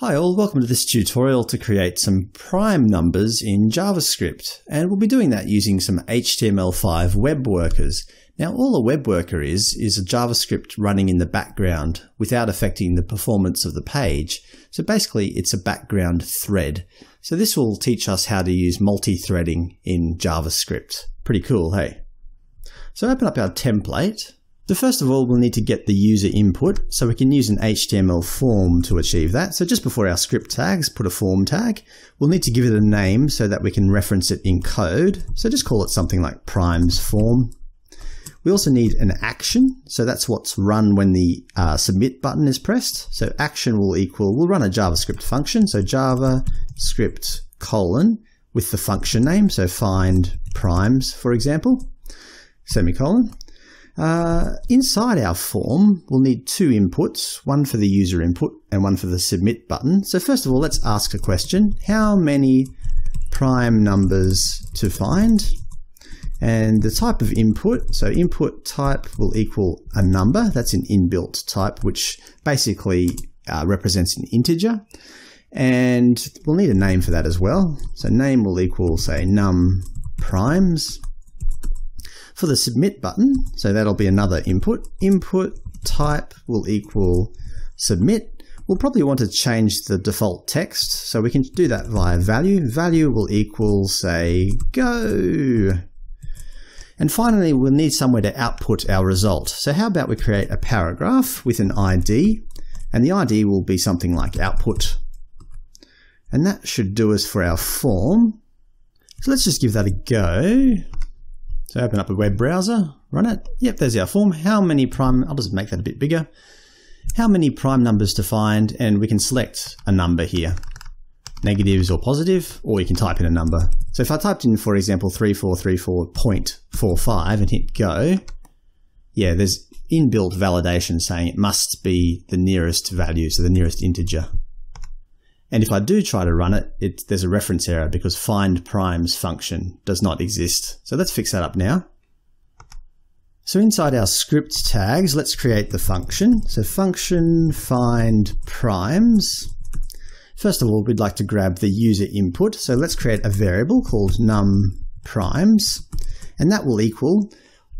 Hi all, welcome to this tutorial to create some prime numbers in JavaScript. And we'll be doing that using some HTML5 web workers. Now all a web worker is, is a JavaScript running in the background without affecting the performance of the page. So basically it's a background thread. So this will teach us how to use multi-threading in JavaScript. Pretty cool, hey? So open up our template so first of all, we'll need to get the user input, so we can use an HTML form to achieve that. So just before our script tags, put a form tag. We'll need to give it a name so that we can reference it in code. So just call it something like primes form. We also need an action, so that's what's run when the uh, submit button is pressed. So action will equal, we'll run a JavaScript function, so JavaScript colon with the function name, so find primes, for example, semicolon. Uh, inside our form, we'll need two inputs, one for the user input and one for the submit button. So first of all, let's ask a question. How many prime numbers to find? And the type of input, so input type will equal a number. That's an inbuilt type, which basically uh, represents an integer. And we'll need a name for that as well. So name will equal, say, num primes. For the submit button, so that'll be another input, input type will equal submit. We'll probably want to change the default text, so we can do that via value. Value will equal, say, go. And finally, we'll need somewhere to output our result. So how about we create a paragraph with an ID, and the ID will be something like output. And that should do us for our form. So let's just give that a go. So open up a web browser, run it. Yep, there's our form. How many prime, I'll just make that a bit bigger. How many prime numbers to find, and we can select a number here. Negatives or positive, or you can type in a number. So if I typed in, for example, 3434.45 and hit go, yeah, there's inbuilt validation saying it must be the nearest value, so the nearest integer. And if I do try to run it, it, there's a reference error because find primes function does not exist. So let's fix that up now. So inside our script tags, let's create the function. So function find primes. First of all, we'd like to grab the user input. So let's create a variable called num primes, and that will equal,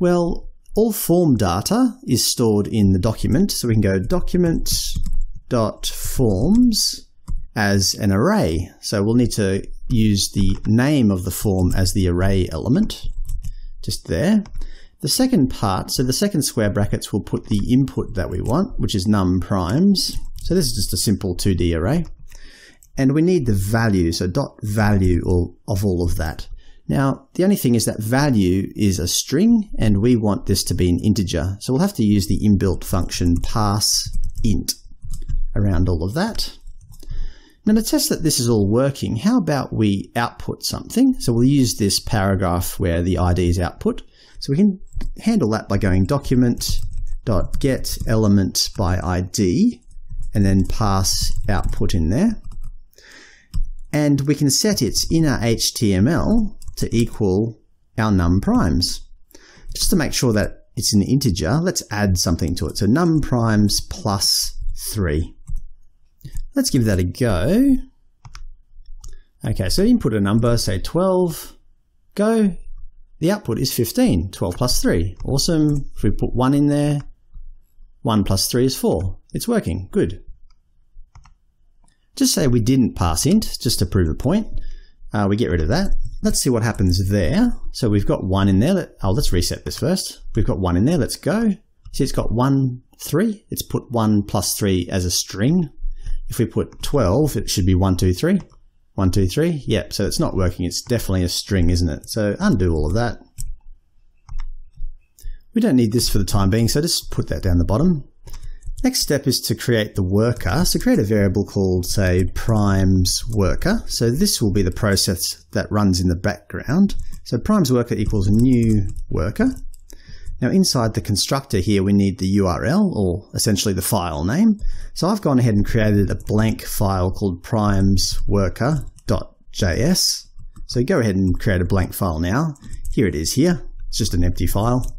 well, all form data is stored in the document. So we can go document.forms as an array. So we'll need to use the name of the form as the array element, just there. The second part, so the second square brackets will put the input that we want, which is num primes. So this is just a simple 2D array. And we need the value, so dot value of all of that. Now, the only thing is that value is a string, and we want this to be an integer. So we'll have to use the inbuilt function parse int around all of that. Now to test that this is all working, how about we output something? So we'll use this paragraph where the ID is output. So we can handle that by going document.get element by ID and then pass output in there. And we can set its inner HTML to equal our num primes. Just to make sure that it's an integer, let's add something to it. So num primes plus 3. Let's give that a go. Okay, so input a number, say 12, go. The output is 15, 12 plus 3. Awesome. If we put 1 in there, 1 plus 3 is 4. It's working. Good. Just say we didn't parse int, just to prove a point. Uh, we get rid of that. Let's see what happens there. So we've got 1 in there. Oh, let's reset this first. We've got 1 in there. Let's go. See, it's got 1, 3. It's put 1 plus 3 as a string. If we put 12, it should be 1, 2, 3. 1, 2, 3. Yep, so it's not working. It's definitely a string, isn't it? So undo all of that. We don't need this for the time being, so just put that down the bottom. Next step is to create the worker. So create a variable called, say, primes worker. So this will be the process that runs in the background. So primes worker equals new worker. Now inside the constructor here we need the URL, or essentially the file name. So I've gone ahead and created a blank file called primesworker.js. So go ahead and create a blank file now. Here it is here. It's just an empty file.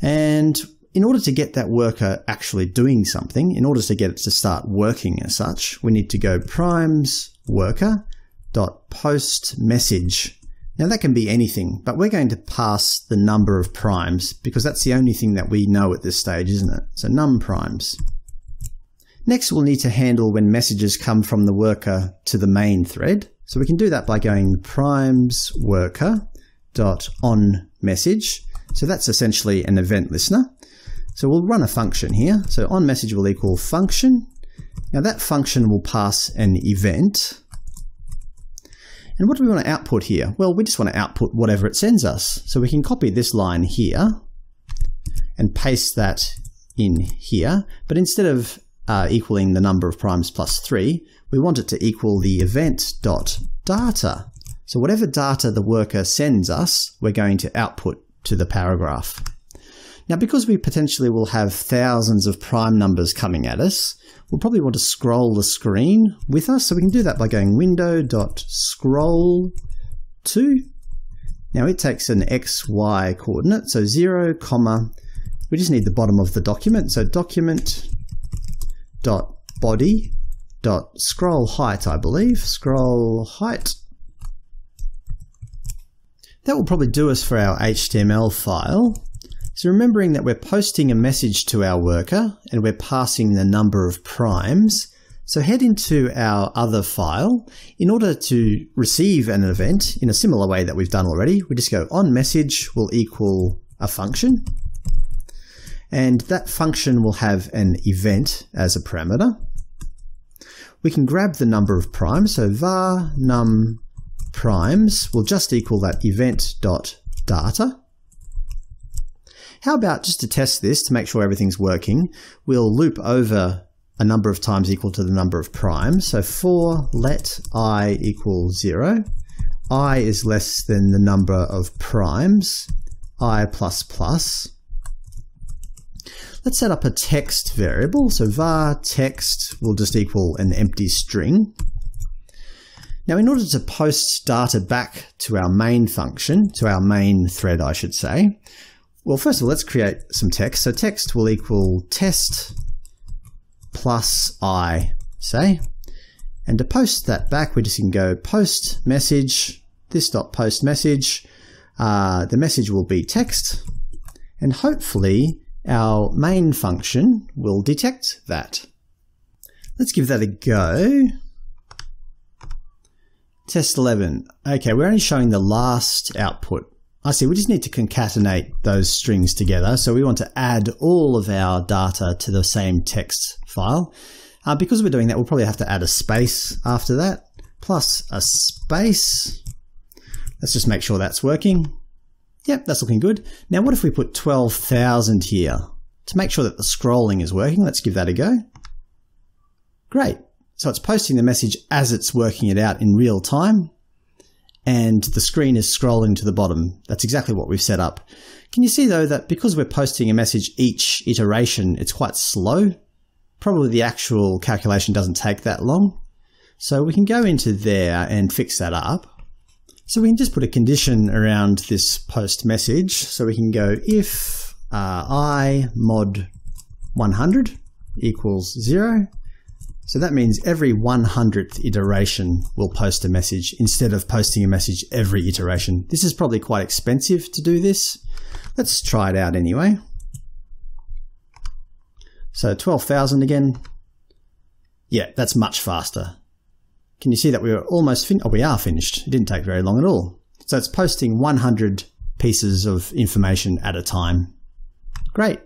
And in order to get that worker actually doing something, in order to get it to start working as such, we need to go primes worker dot post message. Now that can be anything, but we're going to pass the number of primes because that's the only thing that we know at this stage, isn't it? So num primes. Next, we'll need to handle when messages come from the worker to the main thread. So we can do that by going primes worker dot on message. So that's essentially an event listener. So we'll run a function here. So on message will equal function. Now that function will pass an event. And what do we want to output here? Well, we just want to output whatever it sends us. So we can copy this line here and paste that in here. But instead of uh, equaling the number of primes plus 3, we want it to equal the event dot data. So whatever data the worker sends us, we're going to output to the paragraph. Now because we potentially will have thousands of prime numbers coming at us, we'll probably want to scroll the screen with us, so we can do that by going window.scroll to. Now it takes an xy coordinate, so 0, comma, we just need the bottom of the document, so document dot body dot scroll height, I believe, scroll height. That will probably do us for our HTML file. So remembering that we're posting a message to our worker and we're passing the number of primes, so head into our other file. In order to receive an event in a similar way that we've done already, we just go on message will equal a function. And that function will have an event as a parameter. We can grab the number of primes, so var num primes will just equal that event.data. How about just to test this to make sure everything's working, we'll loop over a number of times equal to the number of primes. So for let i equal 0, i is less than the number of primes, i plus plus. Let's set up a text variable. So var text will just equal an empty string. Now in order to post data back to our main function, to our main thread I should say, well first of all let's create some text. So text will equal test plus i, say. And to post that back we just can go post message, this dot post message, uh, the message will be text, and hopefully our main function will detect that. Let's give that a go. Test 11. Okay, we're only showing the last output. I see, we just need to concatenate those strings together. So we want to add all of our data to the same text file. Uh, because we're doing that, we'll probably have to add a space after that, plus a space. Let's just make sure that's working. Yep, that's looking good. Now what if we put 12,000 here? To make sure that the scrolling is working, let's give that a go. Great. So it's posting the message as it's working it out in real time, and the screen is scrolling to the bottom. That's exactly what we've set up. Can you see though that because we're posting a message each iteration, it's quite slow? Probably the actual calculation doesn't take that long. So we can go into there and fix that up. So we can just put a condition around this post message. So we can go if uh, i mod 100 equals 0, so that means every 100th iteration will post a message instead of posting a message every iteration. This is probably quite expensive to do this. Let's try it out anyway. So 12,000 again. Yeah, that's much faster. Can you see that we are almost oh, we are finished. It didn't take very long at all. So it's posting 100 pieces of information at a time. Great.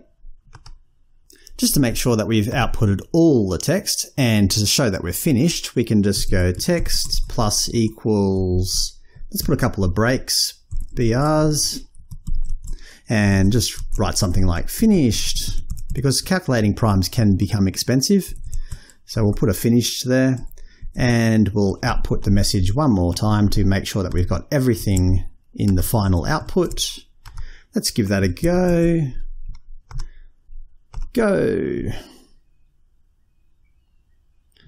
Just to make sure that we've outputted all the text and to show that we're finished, we can just go text plus equals, let's put a couple of breaks, BRs, and just write something like finished, because calculating primes can become expensive. So we'll put a finished there, and we'll output the message one more time to make sure that we've got everything in the final output. Let's give that a go. Go.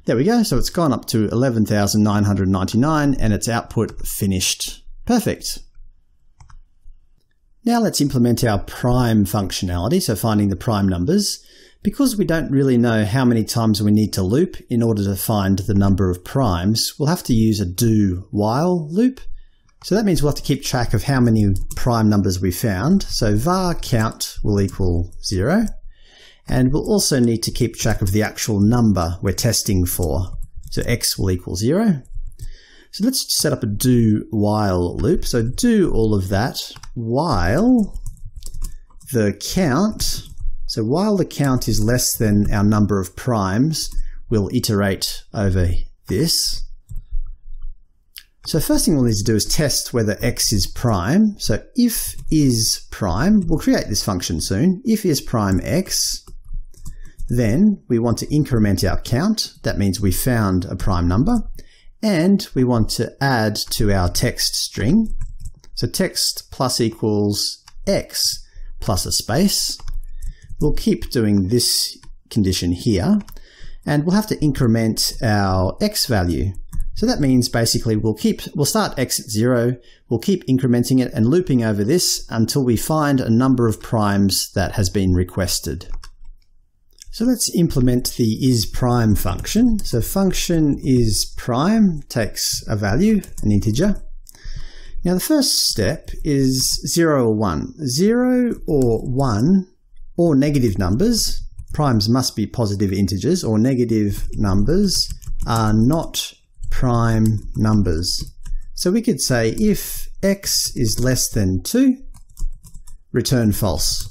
There we go. So it's gone up to 11,999 and its output finished. Perfect. Now let's implement our prime functionality, so finding the prime numbers. Because we don't really know how many times we need to loop in order to find the number of primes, we'll have to use a do-while loop. So that means we'll have to keep track of how many prime numbers we found. So var count will equal 0. And we'll also need to keep track of the actual number we're testing for. So x will equal 0. So let's set up a do while loop. So do all of that while the count, so while the count is less than our number of primes, we'll iterate over this. So first thing we'll need to do is test whether x is prime. So if is prime, we'll create this function soon. If is prime x, then we want to increment our count. That means we found a prime number. And we want to add to our text string. So text plus equals x plus a space. We'll keep doing this condition here. And we'll have to increment our x value. So that means basically we'll keep we'll start x at 0, we'll keep incrementing it and looping over this until we find a number of primes that has been requested. So let's implement the isPrime function. So function isPrime takes a value, an integer. Now the first step is 0 or 1. 0 or 1 or negative numbers, primes must be positive integers, or negative numbers are not prime numbers. So we could say if x is less than 2, return false.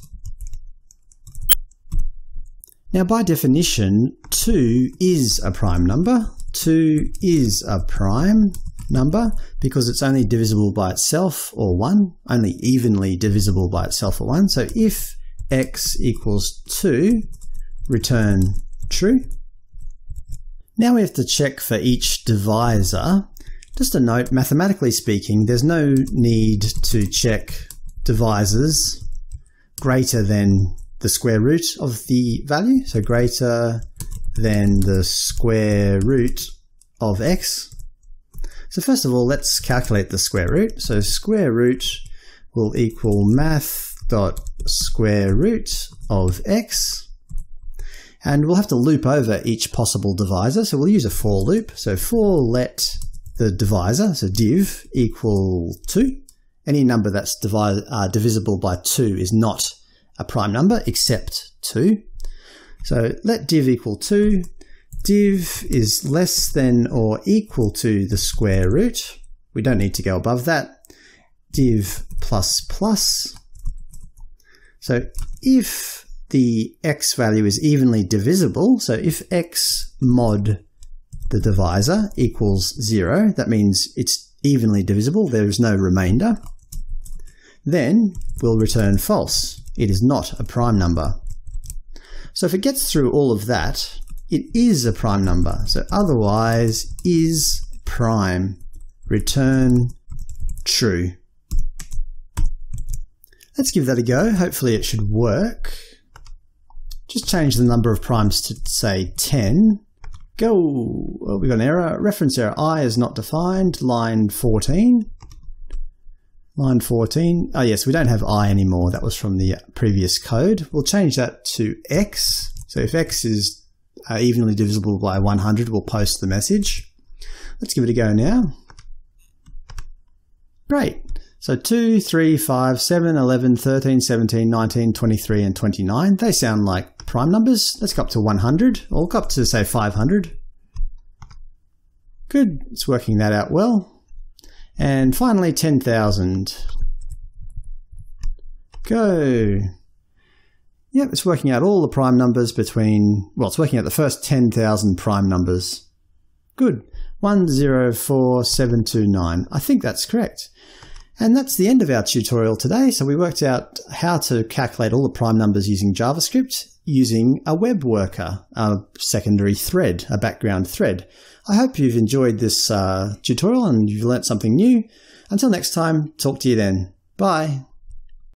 Now by definition, 2 is a prime number. 2 is a prime number because it's only divisible by itself or 1, only evenly divisible by itself or 1. So if x equals 2, return true. Now we have to check for each divisor. Just a note, mathematically speaking, there's no need to check divisors greater than the square root of the value, so greater than the square root of x. So first of all, let's calculate the square root. So square root will equal math dot square root of x. And we'll have to loop over each possible divisor. So we'll use a for loop. So for let the divisor, so div, equal 2. Any number that's uh, divisible by 2 is not a prime number except 2. So let div equal 2. Div is less than or equal to the square root. We don't need to go above that. Div plus plus. So if the x value is evenly divisible, so if x mod the divisor equals 0, that means it's evenly divisible, there is no remainder, then we'll return false it is not a prime number. So if it gets through all of that, it is a prime number. So otherwise is prime. Return true. Let's give that a go. Hopefully it should work. Just change the number of primes to, say, 10. Go! Oh, we've got an error. Reference error. i is not defined. Line 14. Line 14. Oh yes, we don't have i anymore. That was from the previous code. We'll change that to x. So if x is uh, evenly divisible by 100, we'll post the message. Let's give it a go now. Great. So 2, 3, 5, 7, 11, 13, 17, 19, 23, and 29. They sound like prime numbers. Let's go up to 100, or go up to, say, 500. Good. It's working that out well. And finally 10,000. Go. Yep, it's working out all the prime numbers between, well, it's working out the first 10,000 prime numbers. Good. 104729. I think that's correct. And that's the end of our tutorial today. So we worked out how to calculate all the prime numbers using JavaScript using a web worker, a secondary thread, a background thread. I hope you've enjoyed this uh, tutorial and you've learnt something new. Until next time, talk to you then. Bye.